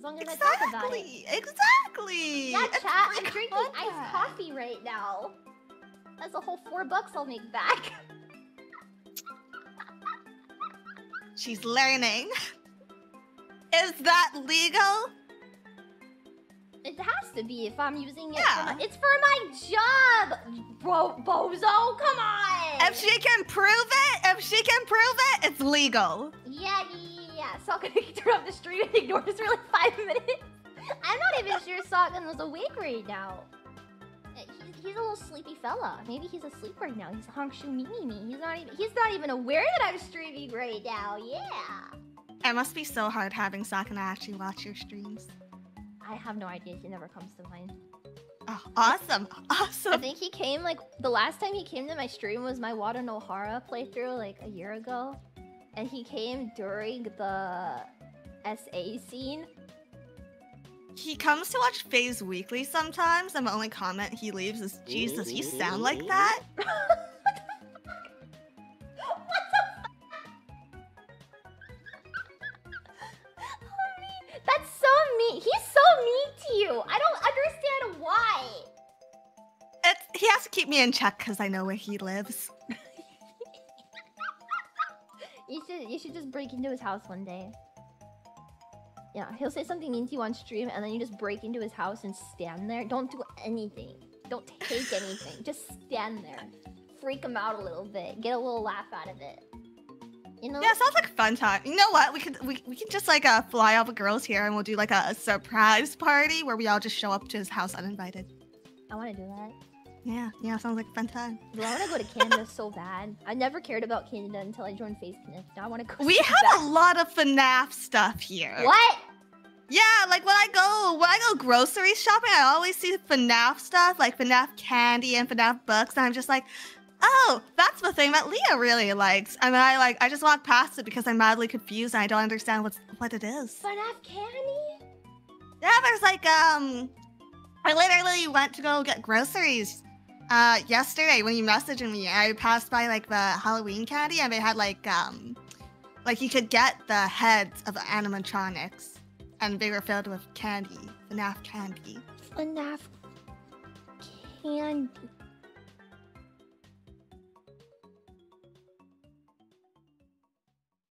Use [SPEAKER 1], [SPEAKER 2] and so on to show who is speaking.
[SPEAKER 1] As long as I talk about it.
[SPEAKER 2] Exactly. Exactly.
[SPEAKER 1] Yeah, chat. I'm drinking iced coffee right now. That's a whole four bucks I'll make back.
[SPEAKER 2] She's learning. Is that legal?
[SPEAKER 1] It has to be if I'm using it.
[SPEAKER 2] Yeah.
[SPEAKER 1] For my, it's for my job, bro, bozo. Come on.
[SPEAKER 2] If she can prove it, if she can prove it, it's legal.
[SPEAKER 1] Yeah, yeah, yeah, yeah. Sokka can turn off the stream and ignore us for like five minutes. I'm not even sure Sokka was awake right now. Uh, He's, he's a little sleepy fella. Maybe he's asleep right now. He's Hangshu Mimi. He's not even he's not even aware that I'm streaming right now. Yeah.
[SPEAKER 2] It must be so hard having Sakana actually watch your streams.
[SPEAKER 1] I have no idea. He never comes to mind.
[SPEAKER 2] Oh, awesome.
[SPEAKER 1] I think he came like the last time he came to my stream was my Wada Nohara playthrough like a year ago, and he came during the SA scene.
[SPEAKER 2] He comes to watch Phase Weekly sometimes, and the only comment he leaves is, Jesus, you sound like that?
[SPEAKER 1] That's so mean. He's so mean to you. I don't understand why.
[SPEAKER 2] It's, he has to keep me in check because I know where he lives.
[SPEAKER 1] You should you should just break into his house one day. Yeah, he'll say something mean to you on stream, and then you just break into his house and stand there. Don't do anything. Don't take anything. Just stand there. Freak him out a little bit. Get a little laugh out of it. You know?
[SPEAKER 2] Yeah, sounds like a fun time. You know what? We could we, we can just like uh, fly all the girls here and we'll do like a, a surprise party where we all just show up to his house uninvited.
[SPEAKER 1] I want to do that.
[SPEAKER 2] Yeah, yeah, sounds like a fun time.
[SPEAKER 1] Dude, I want to go to Canada so bad. I never cared about Canada until I joined Phase Connect. Now I want to go.
[SPEAKER 2] We
[SPEAKER 1] so
[SPEAKER 2] have a lot of FNAF stuff here.
[SPEAKER 1] What?
[SPEAKER 2] Yeah, like when I go when I go grocery shopping, I always see FNAF stuff, like FNAF candy and FNAF books, and I'm just like, oh, that's the thing that Lia really likes. And then I like I just walk past it because I'm madly confused and I don't understand what's what it is.
[SPEAKER 1] FNAF candy?
[SPEAKER 2] Yeah, there's like um I literally went to go get groceries uh yesterday when you messaged me. I passed by like the Halloween candy and they had like um like you could get the heads of animatronics and they were filled with candy, FNAF candy.
[SPEAKER 1] FNAF candy.